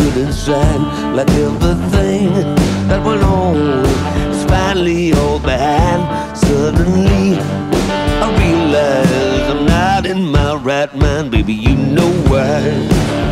so good inside, like everything that went on is finally all bad. Suddenly, I realize I'm not in my right mind, baby. You know why?